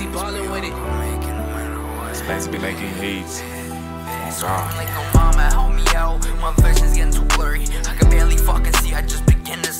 Fancy ballin' with it. Be making heat. My vision's getting too blurry. I can barely fucking see. I just begin to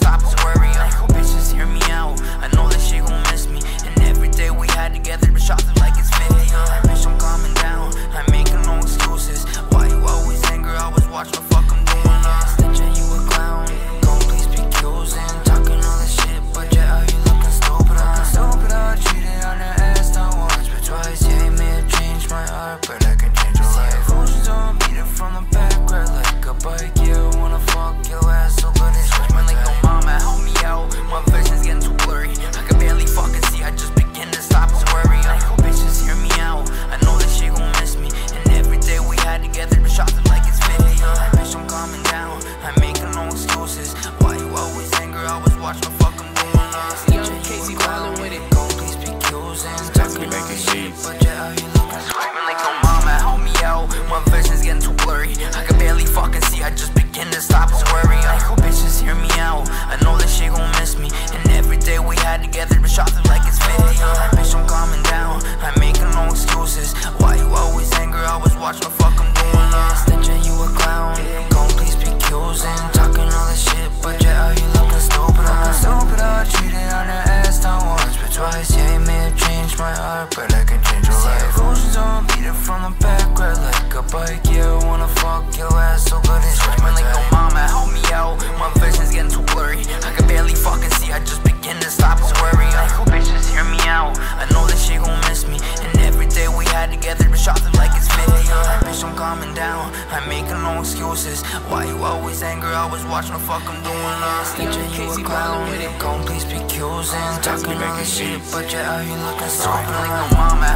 down. I'm making no excuses. Why you always angry? Always watching the fuck I'm doing. Lost. Teacher, you a clown. With it, gon' please be cusing. Talking about shit, but you're out here looking soft. Like a mama.